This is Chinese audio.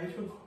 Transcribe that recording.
跆拳。